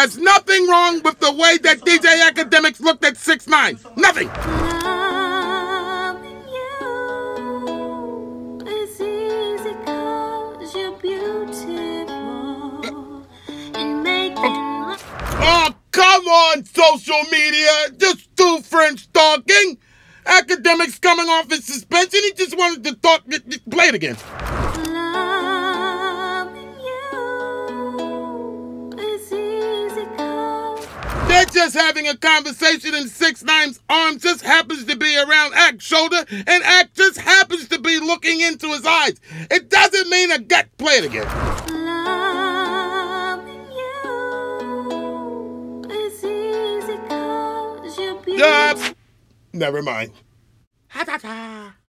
There's nothing wrong with the way that DJ Akademiks looked at 6 9 Nothing. Loving you is easy 'cause you're beautiful and making Oh, oh come on, social media. Just two friends talking. Akademiks coming off his suspension. He just wanted to talk. Play it again. Just having a conversation, and Six Nine's arm just happens to be around Act's shoulder, and Act just happens to be looking into his eyes. It doesn't mean a gut. Play it again. loving you is easy 'cause you're beautiful. Yup. Never mind. Ha ta ta.